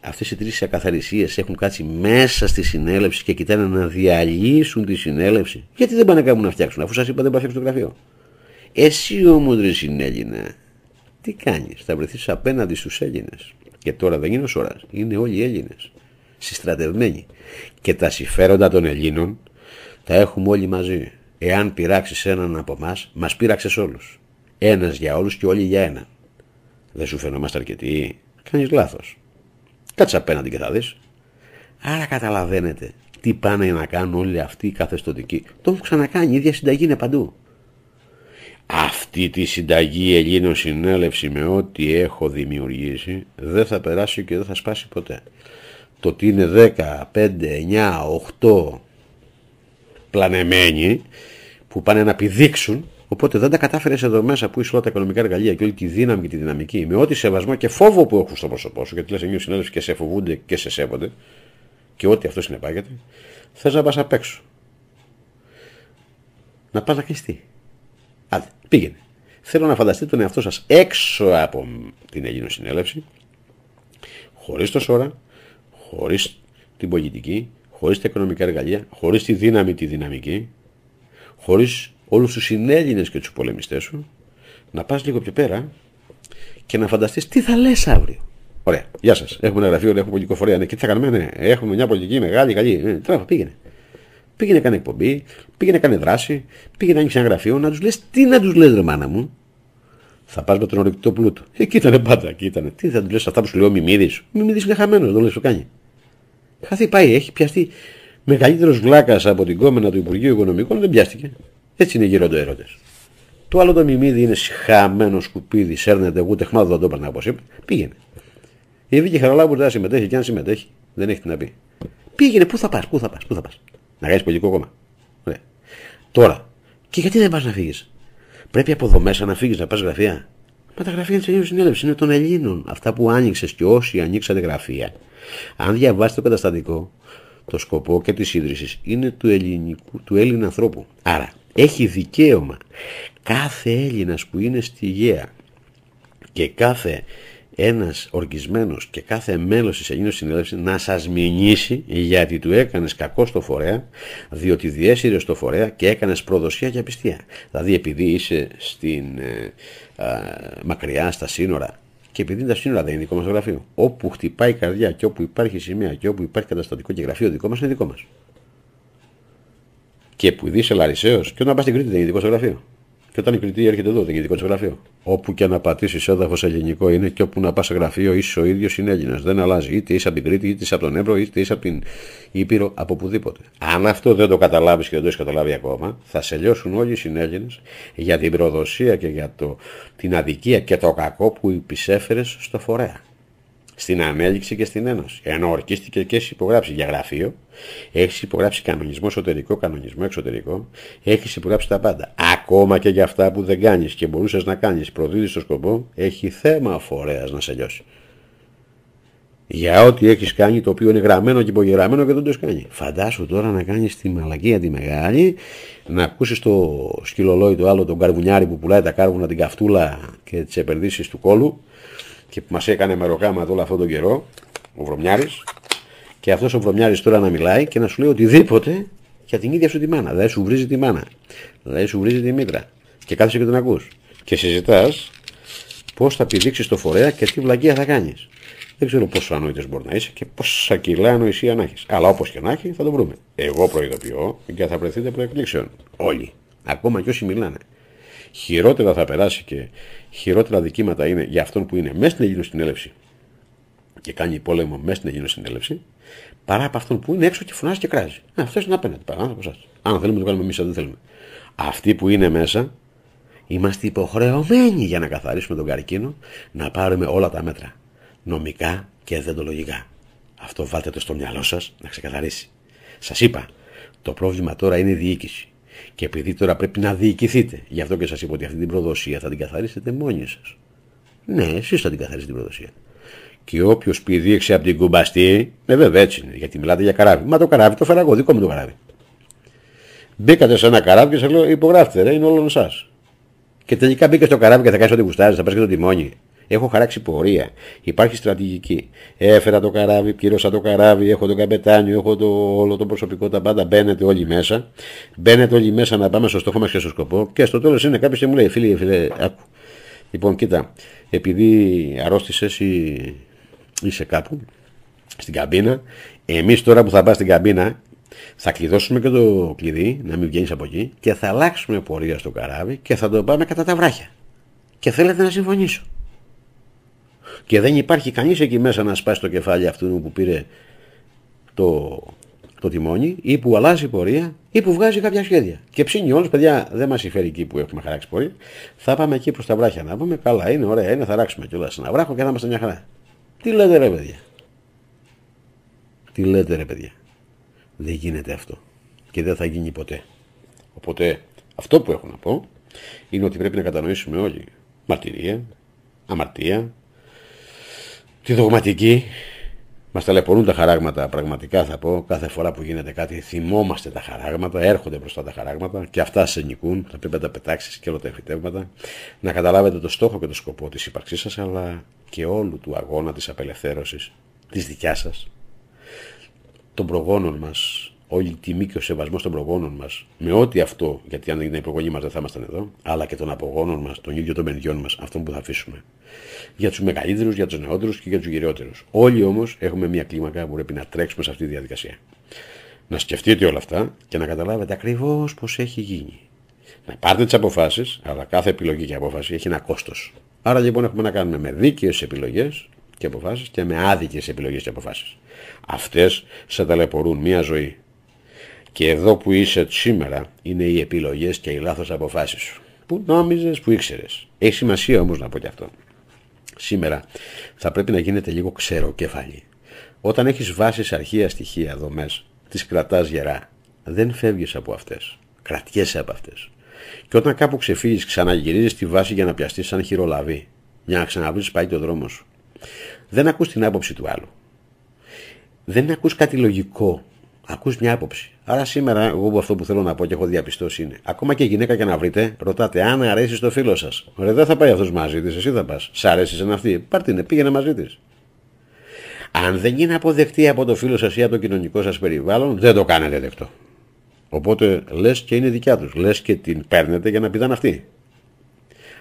αυτές οι τρεις ακαθαρισίες έχουν κάτσει μέσα στη συνέλευση και κοιτάνε να διαλύσουν τη συνέλευση; Γιατί δεν πάνε κάπου να φτιάξουν, αφού σας είπα δεν πάνε να το γραφείο. Εσύ όμως ρε συνέλληνα, τι κάνεις, θα βρεθείς απέναντι στους Έλληνες. Και τώρα δεν είναι ο Σόρας, είναι όλοι οι Έλληνες, συστρατευμένοι. Και τα συμφέροντα των Ελλήνων τα έχουμε όλοι μαζί. Εάν πειράξεις έναν από εμάς, μας πείραξες όλους. Ένας για όλους και όλοι για έναν. Δεν σου φαινόμαστε αρκετοί. Κάνεις λάθος. Κάτσε απέναντι και θα δεις. Άρα καταλαβαίνετε τι πάνε να κάνουν όλοι αυτοί οι καθεστωτικοί. Το έχουν ξανακάνει, η ίδια συνταγή είναι παντού. Αυτή τη συνταγή Ελλήνων συνέλευση με ό,τι έχω δημιουργήσει δεν θα περάσει και δεν θα σπάσει ποτέ. Το ότι είναι 10, 5, 9, 8 πλανεμένοι που πάνε να πηδήξουν Οπότε δεν τα κατάφερες εδώ μέσα που είσαι όλα τα οικονομικά εργαλεία και όλη τη δύναμη και τη δυναμική, με ό,τι σεβασμό και φόβο που έχουν στο πρόσωπό σου, γιατί λες ενίο συνέλευση και σε φοβούνται και σε σέβονται, και ό,τι αυτό συνεπάγεται, θες να πας απ' έξω. Να πας να κλειστεί. Άντε, πήγαινε. Θέλω να φανταστείτε τον εαυτό σας έξω από την Ελλήνο συνέλευση, χωρίς το σώρα, χωρίς την πολιτική, χωρίς τα οικονομικά εργαλεία, χωρίς τη δύναμη τη δυναμική, χωρίς όλους τους συνέλληνες και τους πολεμιστές σου, να πας λίγο πιο πέρα και να φανταστείς τι θα λες αύριο. Ωραία, γεια σας. Έχουμε ένα γραφείο, έχουμε πολιτικό φορέα. Ναι, και τι θα κάνουμε, ναι. Έχουμε μια πολιτική μεγάλη, καλή. Ναι, τράβα, πήγαινε. Πήγαινε κάνει εκπομπή, πήγαινε κάνει δράση, πήγαινε άνοιξε ένα γραφείο να τους λες τι να τους λες, ρε μάνα μου. Θα πας με τον ορεικτό πλούτο. Εκεί ήταν πάντα, εκεί ήταν. Τι θα τους λες αυτά που σου λέω, Μιμίδη. Μιμίδη είναι χαμένος, δεν λες, το κάνει. Χαθεί πάει, έχει πιαστεί μεγαλύτερος βλάκας από την κόμενα του Υπουργείου Οικονομικών, δεν πιάστηκε. Έτσι είναι γύρω έρωτες. Το άλλο το μιμίδι είναι χαμένο σκουπίδι, σέρνεται, ούτε χμάδο δεν το έπαιρνε όπως είπε. Πήγαινε. Η Βίκη Χαραλάμπου δεν συμμετέχει και αν συμμετέχει δεν έχει τι να πει. Πήγαινε, πού θα πας, πού θα πας, πού θα πας. Να κάνεις πολιτικό κόμμα. Ωραία. Τώρα, και γιατί δεν πας να φύγεις; Πρέπει από εδώ μέσα να φύγεις, να πας γραφεία. Μα τα γραφεία της Ελλήνων Συνέλευσης είναι των Ελλήνων. Αυτά που άνοιξες και όσοι ανοίξατε γραφεία. Αν διαβάσετε το καταστατικό, το σκοπό και της ίδρυσης είναι του, ελληνικού, του Έλληνα ανθρώπου. Άρα, έχει δικαίωμα κάθε Έλληνας που είναι στη Γέα και κάθε ένας ορκισμένος και κάθε μέλος της Ελλήνων Συνέλευσης να σας μηνύσει γιατί του έκανες κακό στο φορέα διότι διέσυρε στο φορέα και έκανες προδοσία και απιστία. Δηλαδή επειδή είσαι στην, ε, μακριά στα σύνορα Και επειδή τα σύνορα δεν είναι δικό μας γραφείο. Όπου χτυπάει η καρδιά και όπου υπάρχει σημαία και όπου υπάρχει καταστατικό και γραφείο δικό μας είναι δικό μας. Και που είσαι Λαρισαίος και όταν πας στην Κρήτη δεν είναι δικό σου γραφείο. Και όταν η κριτή έρχεται εδώ, δεν είναι δικό τη γραφείο. Όπου και να πατήσεις έδαφος ελληνικό είναι και όπου να πας σε γραφείο είσαι ο ίδιος είναι Έλληνας. Δεν αλλάζει. Είτε είσαι από την Κρήτη, είτε είσαι από τον Εύρο, είτε είσαι από την Ήπειρο, από οπουδήποτε. Αν αυτό δεν το καταλάβεις και δεν το έχεις καταλάβει ακόμα, θα σε λιώσουν όλοι οι συνέλληνες για την προδοσία και για το, την αδικία και το κακό που υπησέφερε στο φορέα στην ανέλυξη και στην ένωση. Ενώ ορκίστηκε και έχει υπογράψει για γραφείο, έχεις υπογράψει κανονισμό εσωτερικό, κανονισμό εξωτερικό, έχεις υπογράψει τα πάντα. Ακόμα και για αυτά που δεν κάνεις και μπορούσες να κάνεις, προδίδεις στο σκοπό, έχει θέμα φορέας να σε λιώσει. Για ό,τι έχεις κάνει το οποίο είναι γραμμένο και υπογεγραμμένο και δεν το έχεις κάνει. Φαντάσου τώρα να κάνεις τη μαλακία τη μεγάλη, να ακούσεις το σκυλολόι το άλλο, τον καρβουνιάρι που πουλάει τα κάρβουνα, την καυτούλα και τις επενδύσεις του κόλου και που μας έκανε μεροκάμα όλο αυτόν τον καιρό, ο Βρωμιάρης, και αυτός ο Βρωμιάρης τώρα να μιλάει και να σου λέει οτιδήποτε για την ίδια σου τη μάνα. Δεν σου βρίζει τη μάνα. Δεν σου βρίζει τη μήτρα. Και κάθεσαι και τον ακούς. Και συζητάς πώς θα πηδήξεις το φορέα και τι βλακεία θα κάνεις. Δεν ξέρω πόσο ανόητος μπορεί να είσαι και πόσα κιλά ανοησία να έχεις. Αλλά όπως και να έχει θα το βρούμε. Εγώ προειδοποιώ και θα βρεθείτε προεκκλήσεων. Όλοι. Ακόμα και όσοι μιλάνε χειρότερα θα περάσει και χειρότερα δικήματα είναι για αυτόν που είναι μέσα στην Αιγίνο συνέλευση και κάνει πόλεμο μέσα στην Αιγίνο συνέλευση, παρά από αυτόν που είναι έξω και φωνάζει και κράζει. Αυτός είναι απέναντι. Παρά από εσά. Αν θέλουμε το κάνουμε εμείς, δεν θέλουμε. Αυτοί που είναι μέσα, είμαστε υποχρεωμένοι για να καθαρίσουμε τον καρκίνο να πάρουμε όλα τα μέτρα. Νομικά και δεντολογικά. Αυτό βάλτε το στο μυαλό σας να ξεκαθαρίσει. Σας είπα, το πρόβλημα τώρα είναι η διοίκηση. Και επειδή τώρα πρέπει να διοικηθείτε, γι' αυτό και σας είπα ότι αυτή την προδοσία θα την καθαρίσετε μόνοι σας. Ναι, εσείς θα την καθαρίσετε την προδοσία. Και όποιος πηδήξει από την κουμπαστή, ναι, βέβαια έτσι είναι, γιατί μιλάτε για καράβι. Μα το καράβι το φέρα εγώ, δικό μου το καράβι. Μπήκατε σε ένα καράβι και σας λέω υπογράφτε, ρε, είναι όλων εσά. Και τελικά μπήκες στο καράβι και θα κάνεις ό,τι γουστάρεις, θα πας και το τιμόνι. Έχω χαράξει πορεία. Υπάρχει στρατηγική. Έφερα το καράβι, πλήρωσα το καράβι, έχω τον καπετάνιο, έχω το, όλο το προσωπικό, τα πάντα. Μπαίνετε όλοι μέσα. Μπαίνετε όλοι μέσα να πάμε στο στόχο μας και στο σκοπό. Και στο τέλος είναι κάποιος και μου λέει: Φίλε, φίλε, άκου. Λοιπόν, κοίτα, επειδή αρρώστησες ή είσαι κάπου στην καμπίνα, εμείς τώρα που θα πάμε στην καμπίνα θα κλειδώσουμε και το κλειδί, να μην βγαίνεις από εκεί, και θα αλλάξουμε πορεία στο καράβι και θα το πάμε κατά τα βράχια. Και θέλετε να συμφωνήσω και δεν υπάρχει κανείς εκεί μέσα να σπάσει το κεφάλι αυτού που πήρε το, το τιμόνι ή που αλλάζει πορεία ή που βγάζει κάποια σχέδια. Και ψήνει όλους, παιδιά, δεν μας συμφέρει εκεί που έχουμε χαράξει πορεία. Θα πάμε εκεί προς τα βράχια να πούμε, καλά είναι, ωραία είναι, θα ράξουμε κιόλας ένα βράχο και θα είμαστε μια χαρά. Τι λέτε ρε παιδιά; Τι λέτε ρε παιδιά; Δεν γίνεται αυτό. Και δεν θα γίνει ποτέ. Οπότε αυτό που έχω να πω είναι ότι πρέπει να κατανοήσουμε όλοι μαρτυρία, αμαρτία, τη δογματική. Μας ταλαιπωρούν τα χαράγματα, πραγματικά θα πω. Κάθε φορά που γίνεται κάτι, θυμόμαστε τα χαράγματα, έρχονται μπροστά τα χαράγματα και αυτά σε νικούν. Θα πρέπει να τα πετάξεις και όλα τα εφητεύματα. Να καταλάβετε το στόχο και το σκοπό της ύπαρξής σας, αλλά και όλου του αγώνα της απελευθέρωσης της δικιάς σας, των προγόνων μας, όλη η τιμή και ο σεβασμός των προγόνων μας, με ό,τι αυτό, γιατί αν δεν είναι οι προγόνοι μας δεν θα ήμασταν εδώ, αλλά και των απογόνων μας, των ίδιων των παιδιών μας, αυτών που θα αφήσουμε. Για τους μεγαλύτερους, για τους νεότερους και για τους γυραιότερους. Όλοι όμως έχουμε μια κλίμακα που πρέπει να τρέξουμε σε αυτή τη διαδικασία. Να σκεφτείτε όλα αυτά και να καταλάβετε ακριβώς πώς έχει γίνει. Να πάρετε τις αποφάσεις, αλλά κάθε επιλογή και απόφαση έχει ένα κόστος. Άρα λοιπόν έχουμε να κάνουμε με δίκαιες επιλογές και αποφάσεις και με άδικες επιλογές και αποφάσεις. Αυτές σε ταλαιπωρούν μια ζωή και εδώ που είσαι σήμερα είναι οι επιλογές και οι λάθος αποφάσεις σου. Που νόμιζες, που ήξερες. Έχει σημασία όμως να πω και αυτό. Σήμερα θα πρέπει να γίνεται λίγο ξέρω κεφάλι. Όταν έχεις βάσεις αρχεία στοιχεία δομές, τις κρατάς γερά. Δεν φεύγεις από αυτές. Κρατιέσαι από αυτές. Και όταν κάπου ξεφύγεις ξαναγυρίζεις τη βάση για να πιαστείς σαν χειρολαβή. Για να ξαναβρεις πάει το δρόμο σου. Δεν ακούς την άποψη του άλλου. Δεν ακούς κάτι λογικό ακούς μια άποψη. Άρα σήμερα, εγώ αυτό που θέλω να πω και έχω διαπιστώσει είναι, ακόμα και γυναίκα και να βρείτε, ρωτάτε αν αρέσει στο φίλο σας. Ωραία, δεν θα πάει αυτός μαζί της, εσύ θα πας. Σ' αρέσει σε αυτή. Πάρτινε, πήγαινε μαζί της. Αν δεν είναι αποδεκτή από το φίλο σας ή από το κοινωνικό σας περιβάλλον, δεν το κάνετε δεκτό. Οπότε λες και είναι δικιά τους. Λες και την παίρνετε για να πηδάνε αυτοί.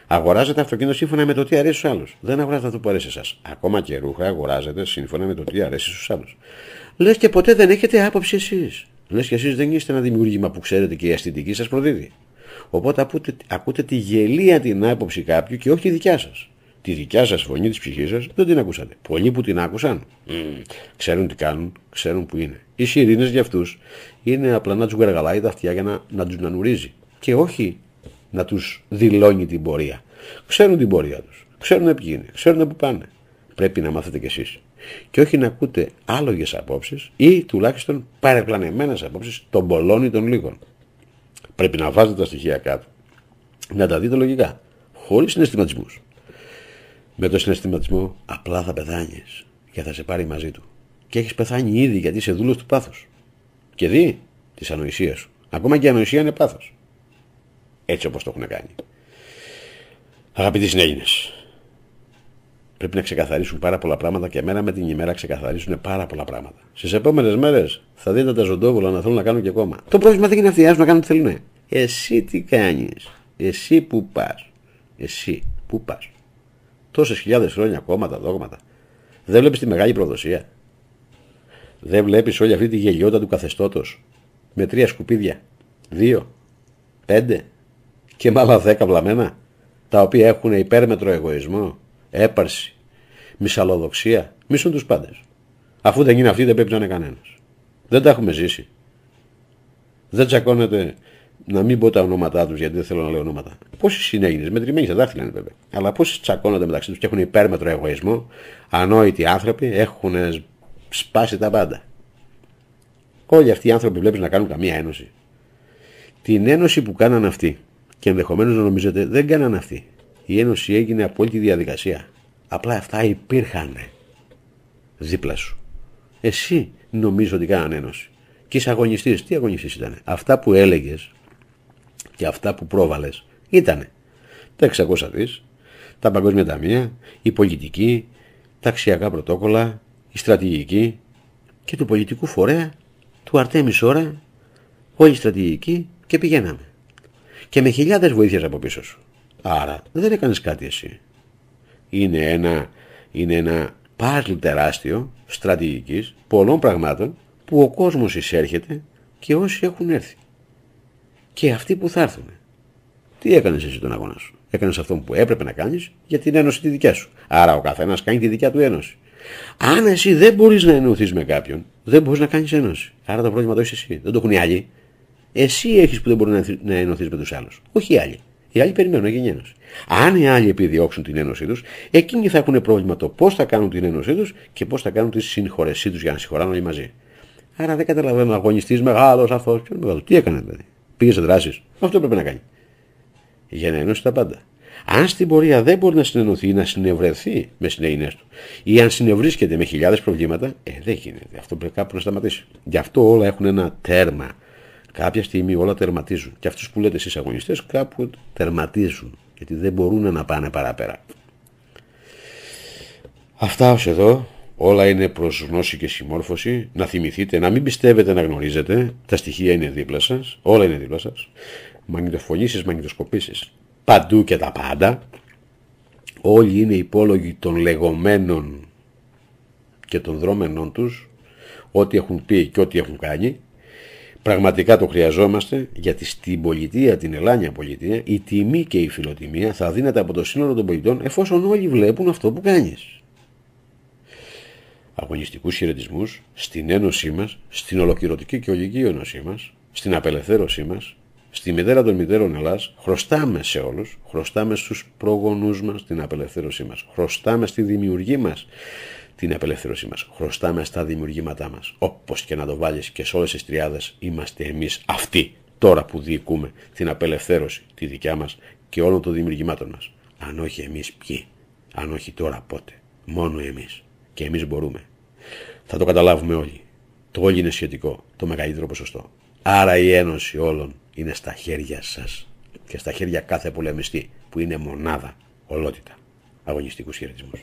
Αγοράζετε αυτοκίνητο σύμφωνα με το τι αρέσει στους άλλους. Δεν αγοράζετε αυτό που αρέσει εσάς. Ακόμα και ρούχα αγοράζετε σύμφωνα με το τι αρέσει στους άλλους. Λες και ποτέ δεν έχετε άποψη εσείς. Λες και εσείς δεν είστε ένα δημιούργημα που ξέρετε και η αισθητική σας προδίδει. Οπότε ακούτε, ακούτε τη γελία την άποψη κάποιου και όχι τη δικιά σας. Τη δικιά σας φωνή της ψυχής σας δεν την ακούσατε. Πολλοί που την άκουσαν mm, ξέρουν τι κάνουν, ξέρουν που είναι. Οι σιρήνες για αυτούς είναι απλά να τους γαργαλάει τα αυτιά για να, να τους νανουρίζει. Και όχι να τους δηλώνει την πορεία. Ξέρουν την πορεία τους. Ξέρουν ποιοι είναι. Ξέρουν που πάνε. Πρέπει να μάθετε κι εσείς. Και όχι να ακούτε άλογες απόψεις ή τουλάχιστον παρεπλανεμένε απόψεις των πολλών ή των λίγων. Πρέπει να βάζετε τα στοιχεία κάτω. Να τα δείτε λογικά. Χωρίς συναισθηματισμούς. Με το συναισθηματισμό απλά θα πεθάνεις και θα σε πάρει μαζί του. Και έχεις πεθάνει ήδη γιατί είσαι δούλος του πάθους. Και δει τη ανοησία σου. Ακόμα και η ανοησία είναι πάθος. Έτσι όπως το έχουν κάνει. Αγαπητοί συνέγγινε, πρέπει να ξεκαθαρίσουν πάρα πολλά πράγματα και μέρα με την ημέρα ξεκαθαρίσουν πάρα πολλά πράγματα. Στις επόμενες μέρες θα δείτε τα ζωντόβολα να θέλουν να κάνουν και κόμμα. Το πρόβλημα δεν είναι αυτοί να κάνουν τι θέλουν. Εσύ τι κάνεις; Εσύ που πας; Εσύ που πας. Τόσες χιλιάδες χρόνια κόμματα, δόγματα. Δεν βλέπεις τη μεγάλη προδοσία; Δεν βλέπεις όλη αυτή τη γελιότητα του καθεστώτος. Με τρία σκουπίδια. Δύο. Πέντε. Και με άλλα δέκα βλαμμένα. Τα οποία έχουν υπέρμετρο εγωισμό; Έπαρση. Μυσαλλοδοξία. Μίσουν τους πάντες. Αφού δεν είναι αυτοί δεν πρέπει να είναι κανένας. Δεν τα έχουμε ζήσει. Δεν τσακώνεται να μην πω τα ονόματά τους γιατί δεν θέλω να λέω ονόματα. Πόσοι συνέγγινε, μετρημένοι στα δάχτυλα είναι βέβαια. Αλλά πόσοι τσακώνονται μεταξύ τους και έχουν υπέρμετρο εγωισμό, ανόητοι άνθρωποι έχουν σπάσει τα πάντα. Όλοι αυτοί οι άνθρωποι βλέπεις να κάνουν καμία ένωση. Την ένωση που κάναν αυτοί και ενδεχομένως να νομίζετε δεν κάναν αυτοί. Η ένωση έγινε από όλη τη διαδικασία. Απλά αυτά υπήρχαν δίπλα σου. Εσύ νομίζω ότι κάναν ένωση. Και είσαι αγωνιστής. Τι αγωνιστής ήταν. Αυτά που έλεγες και αυτά που πρόβαλες ήταν τα 600 δι, τα παγκόσμια ταμεία, η πολιτική, τα αξιακά πρωτόκολλα, η στρατηγική και του πολιτικού φορέα του Αρτέμις Ώρα, όλη η στρατηγική και πηγαίναμε. Και με χιλιάδες βοήθειες από πίσω σου. Άρα δεν έκανες κάτι εσύ. Είναι ένα, είναι ένα πάζλ τεράστιο στρατηγικής πολλών πραγμάτων που ο κόσμος εισέρχεται και όσοι έχουν έρθει. Και αυτοί που θα έρθουν. Τι έκανες εσύ τον αγώνα σου; Έκανες αυτό που έπρεπε να κάνεις για την ένωση τη δικιά σου. Άρα ο καθένας κάνει τη δικιά του ένωση. Αν εσύ δεν μπορείς να ενωθείς με κάποιον, δεν μπορείς να κάνεις ένωση. Άρα το πρόβλημα το είσαι εσύ. Δεν το έχουν οι άλλοι. Εσύ έχεις που δεν μπορείς να ενωθείς με τους άλλους. Όχι οι άλλοι. Οι άλλοι περιμένουν να γίνει ένωση. Αν οι άλλοι επιδιώξουν την ένωσή τους, εκείνοι θα έχουν πρόβλημα το πώς θα κάνουν την ένωσή τους και πώς θα κάνουν τη συγχωρεσή τους για να συγχωράνε όλοι μαζί. Άρα δεν καταλαβαίνω, αγωνιστής μεγάλος αυτό. Ποιο μεγάλο, τι έκανε δηλαδή. Πήγε σε δράσεις. Αυτό πρέπει να κάνει. Για να ενώσει τα πάντα. Αν στην πορεία δεν μπορεί να συνενωθεί ή να συνευρεθεί με συνέγγινέ του, ή αν συνευρίσκεται με χιλιάδες προβλήματα, ε, δεν γίνεται. Αυτό πρέπει κάπου να σταματήσει. Γι' αυτό όλα έχουν ένα τέρμα. Κάποια στιγμή όλα τερματίζουν. Και αυτούς που λέτε εσείς αγωνιστές κάπου τερματίζουν. Γιατί δεν μπορούν να πάνε παραπέρα. Αυτά ως εδώ. Όλα είναι προς γνώση και συμμόρφωση. Να θυμηθείτε, να μην πιστεύετε να γνωρίζετε. Τα στοιχεία είναι δίπλα σας. Όλα είναι δίπλα σας. Μαγνητοφωνήσεις, μαγνητοσκοπήσεις. Παντού και τα πάντα. Όλοι είναι υπόλογοι των λεγόμενων και των δρόμενων τους. Ό,τι έχουν πει και ό,τι έχουν κάνει. Πραγματικά το χρειαζόμαστε γιατί στην πολιτεία, την Ελλάνια πολιτεία, η τιμή και η φιλοτιμία θα δίνεται από το σύνολο των πολιτών εφόσον όλοι βλέπουν αυτό που κάνεις. Αγωνιστικούς χαιρετισμούς στην ένωσή μας, στην ολοκληρωτική και ολική ένωσή μας, στην απελευθέρωσή μας, στη μητέρα των μητέρων Ελλάς, χρωστάμε σε όλους, χρωστάμε στους προγονούς μας την απελευθέρωσή μας, χρωστάμε στη δημιουργή μας την απελευθέρωσή μας. Χρωστάμε στα δημιουργήματά μας. Όπως και να το βάλεις και σε όλες τις τριάδες είμαστε εμείς αυτοί τώρα που διοικούμε την απελευθέρωση τη δικιά μας και όλων των δημιουργημάτων μας. Αν όχι εμείς ποιοι; Αν όχι τώρα πότε; Μόνο εμείς. Και εμείς μπορούμε. Θα το καταλάβουμε όλοι. Το όλοι είναι σχετικό. Το μεγαλύτερο ποσοστό. Άρα η ένωση όλων είναι στα χέρια σας και στα χέρια κάθε πολεμιστή που είναι μονάδα, ολότητα. Αγωνιστικούς χαιρετισμούς.